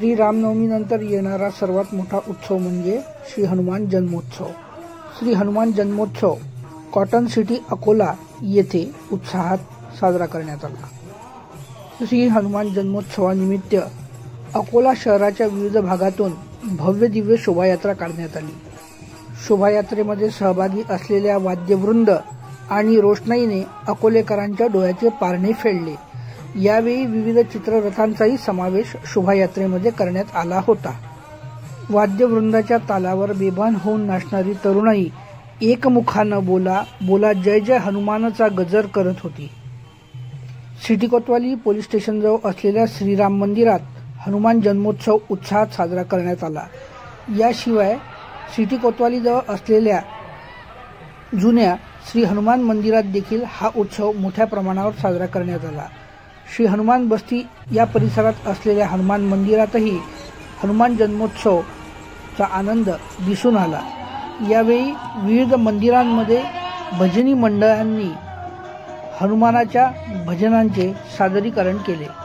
श्री रामनवमीनंतर येणारा सर्वात मोठा उत्सव म्हणजे श्री हनुमान जन्मोत्सव. श्री हनुमान जन्मोत्सव कॉटन सिटी अकोला येथे उत्साहात साजरा करण्यात आला. श्री हनुमान जन्मोत्सवानिमित्त अकोला शहराच्या विविध भागातून भव्य दिव्य शोभायात्रा काढण्यात आली. शोभायात्रेमध्ये सहभागी असलेल्या वाद्यवृंद आणि रोषणाईने अकोलेकरांच्या डोळ्याचे पारणे फेडले. यावेळी विविध चित्ररथांचाही समावेश शोभायात्रेमध्ये करण्यात आला होता. वाद्यवृंदाच्या तालावर बेभान होऊन नाचणारी तरुणाई एकमुखानं बोला बोला जय जय हनुमानचा गजर करत होती. सिटी कोतवाली पोलीस स्टेशनजवळ असलेल्या श्रीराम मंदिरात हनुमान जन्मोत्सव उत्साहात साजरा करण्यात आला. याशिवाय सिटी कोतवालीजवळ असलेल्या जुन्या श्री हनुमान मंदिरात देखील हा उत्सव मोठ्या प्रमाणावर साजरा करण्यात आला. श्री हनुमान बस्ती या परिसरात असलेल्या हनुमान मंदिरातही हनुमान जन्मोत्सवचा आनंद दिसून आला. यावेळी विविध मंदिरांमध्ये भजनी मंडळांनी हनुमानाच्या भजनांचे सादरीकरण केले.